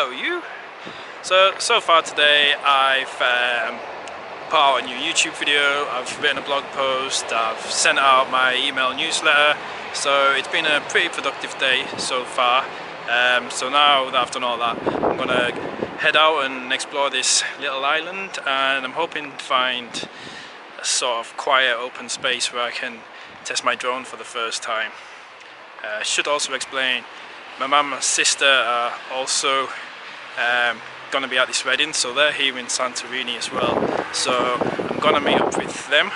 Hello you! So, so far today I've um, put out a new YouTube video, I've written a blog post, I've sent out my email newsletter so it's been a pretty productive day so far um, so now that I've done all that I'm gonna head out and explore this little island and I'm hoping to find a sort of quiet open space where I can test my drone for the first time. I uh, should also explain my mum and sister are also um, going to be at this wedding so they're here in Santorini as well. So I'm going to meet up with them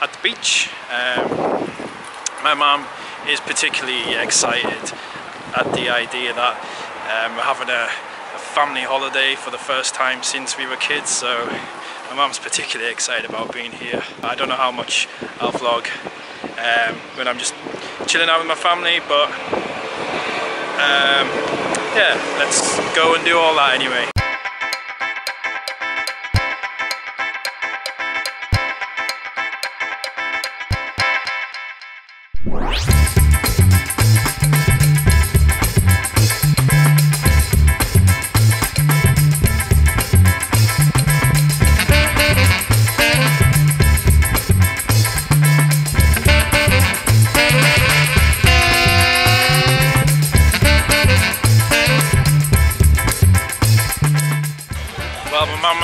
at the beach. Um, my mum is particularly excited at the idea that um, we're having a, a, family holiday for the first time since we were kids so my mum's particularly excited about being here. I don't know how much I'll vlog um, when I'm just chilling out with my family but um, yeah, let's go and do all that anyway.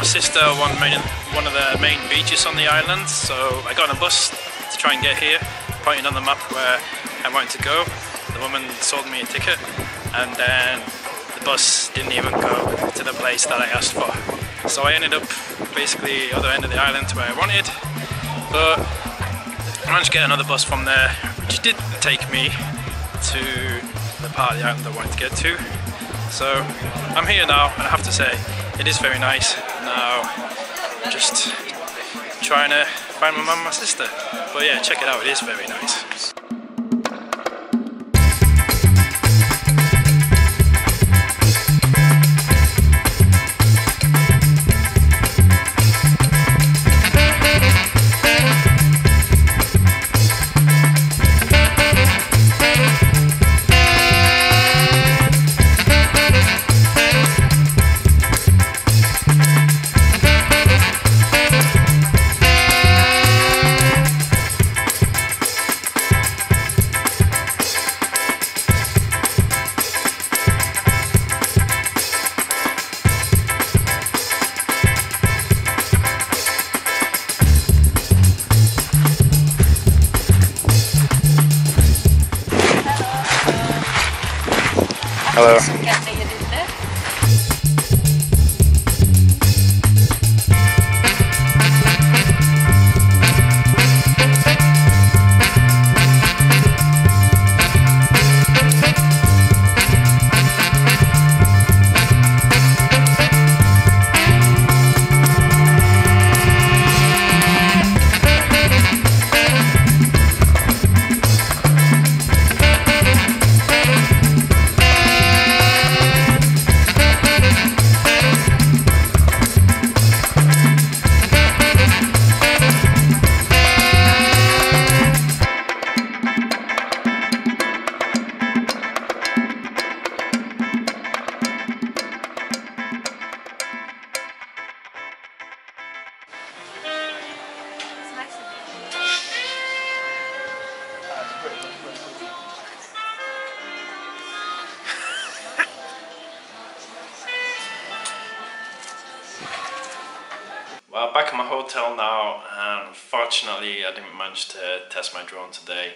Sister one main, one of the main beaches on the island, so I got on a bus to try and get here, pointing on the map where I wanted to go. The woman sold me a ticket, and then the bus didn't even go to the place that I asked for. So I ended up basically other end of the island where I wanted, but I managed to get another bus from there, which did take me to the part of the island I wanted to get to. So I'm here now, and I have to say, it is very nice. Now, just trying to find my mum and my sister. But yeah, check it out, it is very nice. Hello. Well, back at my hotel now, and unfortunately I didn't manage to test my drone today,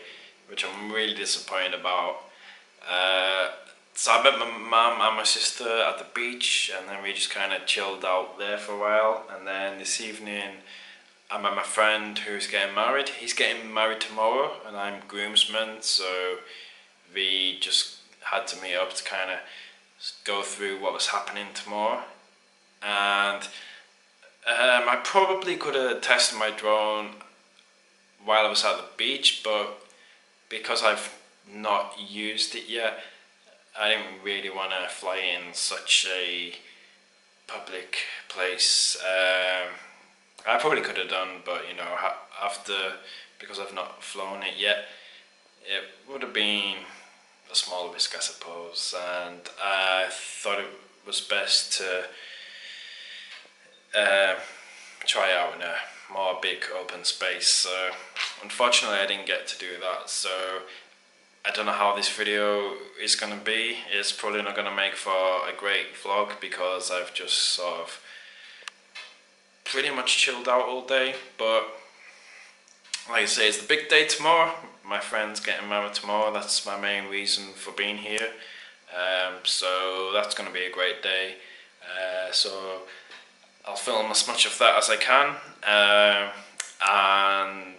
which I'm really disappointed about. Uh, so I met my mum and my sister at the beach, and then we just kind of chilled out there for a while, and then this evening I met my friend who's getting married. He's getting married tomorrow, and I'm groomsman, so we just had to meet up to kind of go through what was happening tomorrow. I probably could have tested my drone while I was at the beach, but because I've not used it yet, I didn't really want to fly in such a public place. Um, I probably could have done, but you know, after because I've not flown it yet, it would have been a small risk, I suppose. And I thought it was best to uh, try out in a more big open space. So unfortunately, I didn't get to do that. So I don't know how this video is gonna be. It's probably not gonna make for a great vlog because I've just sort of pretty much chilled out all day. But like I say, it's the big day tomorrow. My friend's getting married tomorrow. That's my main reason for being here. Um, so that's going to be a great day. Uh, so I'll film as much of that as I can. Uh, and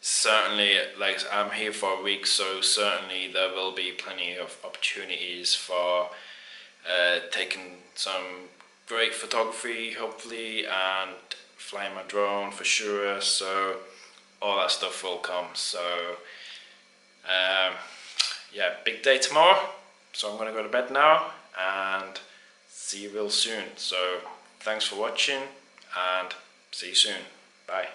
certainly, like I'm here for a week, so certainly there will be plenty of opportunities for uh, taking some great photography, hopefully, and flying my drone for sure. So all that stuff will come. So um, yeah, big day tomorrow. So I'm gonna go to bed now and see you real soon. So thanks for watching and see you soon. Bye.